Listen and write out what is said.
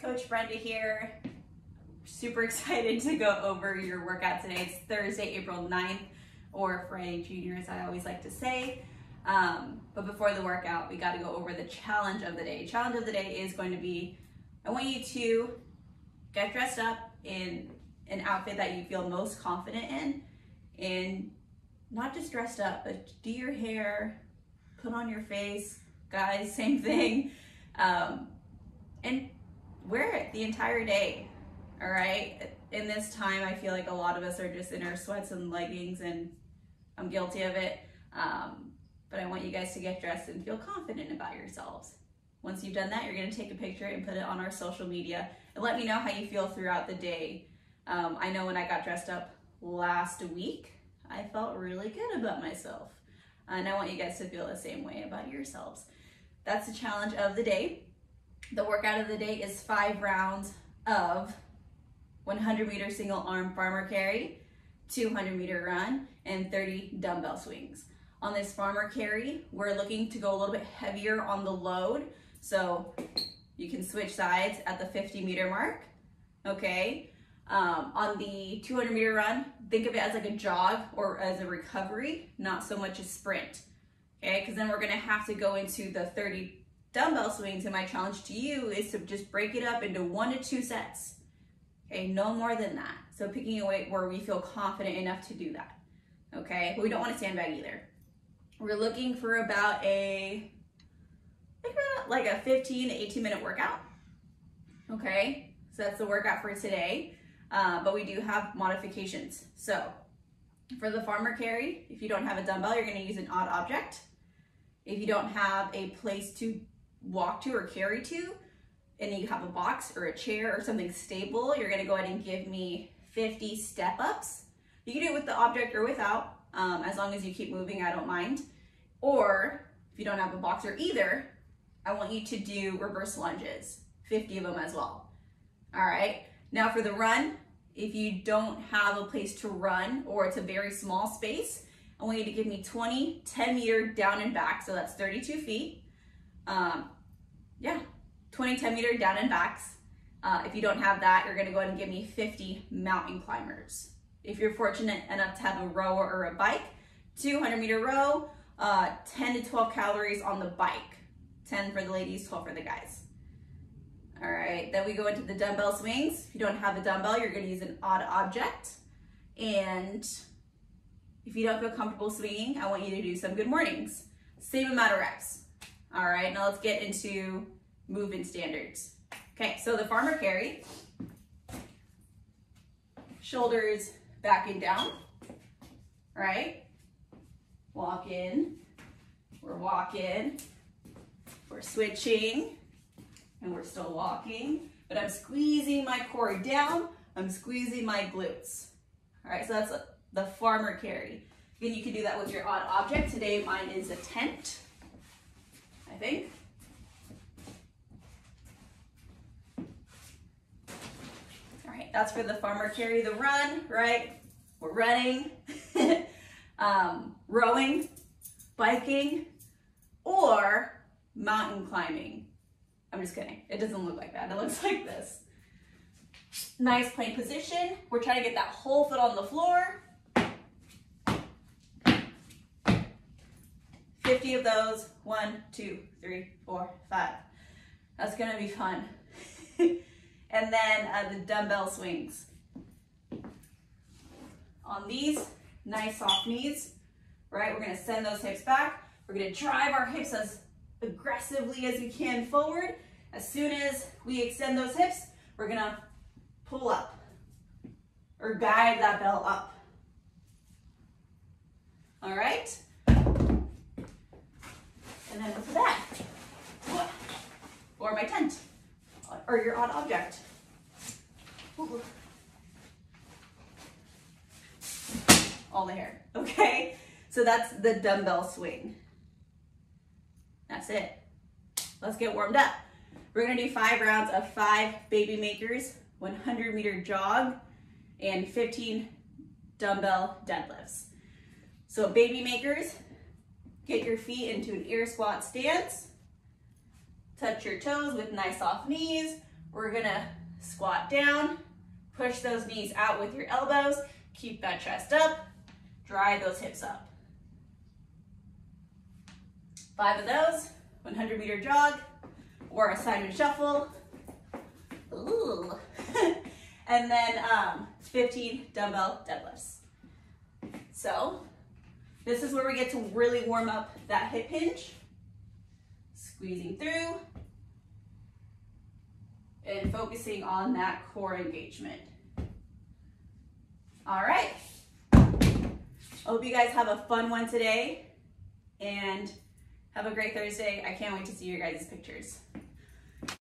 Coach Brenda here. Super excited to go over your workout today. It's Thursday, April 9th, or Friday Junior, as I always like to say. Um, but before the workout, we got to go over the challenge of the day. Challenge of the day is going to be I want you to get dressed up in an outfit that you feel most confident in, and not just dressed up, but do your hair, put on your face, guys, same thing. Um, and wear it the entire day. All right. In this time, I feel like a lot of us are just in our sweats and leggings, and I'm guilty of it. Um, but I want you guys to get dressed and feel confident about yourselves. Once you've done that, you're going to take a picture and put it on our social media and let me know how you feel throughout the day. Um, I know when I got dressed up last week, I felt really good about myself. And I want you guys to feel the same way about yourselves. That's the challenge of the day. The workout of the day is five rounds of 100 meter single arm farmer carry, 200 meter run, and 30 dumbbell swings. On this farmer carry, we're looking to go a little bit heavier on the load. So you can switch sides at the 50 meter mark, okay? Um, on the 200 meter run, think of it as like a jog or as a recovery, not so much a sprint, okay? Because then we're gonna have to go into the 30 dumbbell swings and my challenge to you is to just break it up into one to two sets. Okay, no more than that. So picking a weight where we feel confident enough to do that. Okay, but we don't want to sandbag either. We're looking for about a like a 15 to 18 minute workout. Okay, so that's the workout for today. Uh, but we do have modifications. So for the farmer carry, if you don't have a dumbbell, you're going to use an odd object. If you don't have a place to walk to or carry to, and you have a box or a chair or something stable, you're gonna go ahead and give me 50 step ups. You can do it with the object or without, um, as long as you keep moving, I don't mind. Or if you don't have a box or either, I want you to do reverse lunges, 50 of them as well. All right, now for the run, if you don't have a place to run or it's a very small space, I want you to give me 20, 10 meter down and back, so that's 32 feet. Um, yeah, 20 10 meter down and backs. Uh, if you don't have that, you're gonna go ahead and give me 50 mountain climbers. If you're fortunate enough to have a rower or a bike, 200 meter row, uh, 10 to 12 calories on the bike. 10 for the ladies, 12 for the guys. All right, then we go into the dumbbell swings. If you don't have a dumbbell, you're gonna use an odd object. And if you don't feel comfortable swinging, I want you to do some good mornings. Same amount of reps. All right, now let's get into movement standards. Okay, so the farmer carry, shoulders back and down, right? Walk in, we're walking, we're switching, and we're still walking, but I'm squeezing my core down, I'm squeezing my glutes. All right, so that's the farmer carry. Again, you can do that with your odd object. Today, mine is a tent think. All right, that's for the farmer carry the run, right? We're running, um, rowing, biking, or mountain climbing. I'm just kidding. It doesn't look like that. It looks like this. Nice plank position. We're trying to get that whole foot on the floor. 50 of those. One, two, three, four, five. That's gonna be fun. and then uh, the dumbbell swings. On these, nice soft knees, right? We're gonna send those hips back. We're gonna drive our hips as aggressively as we can forward. As soon as we extend those hips, we're gonna pull up or guide that bell up. All right? And then what's that? Or my tent, or your odd object. All the hair, okay? So that's the dumbbell swing. That's it. Let's get warmed up. We're gonna do five rounds of five baby makers, 100 meter jog, and 15 dumbbell deadlifts. So baby makers, Get your feet into an air squat stance. Touch your toes with nice soft knees. We're gonna squat down, push those knees out with your elbows, keep that chest up, drive those hips up. Five of those, 100 meter jog, or a Simon shuffle. Ooh. and then um, 15 dumbbell deadlifts. So this is where we get to really warm up that hip hinge. Squeezing through and focusing on that core engagement. All right. I hope you guys have a fun one today and have a great Thursday. I can't wait to see your guys' pictures.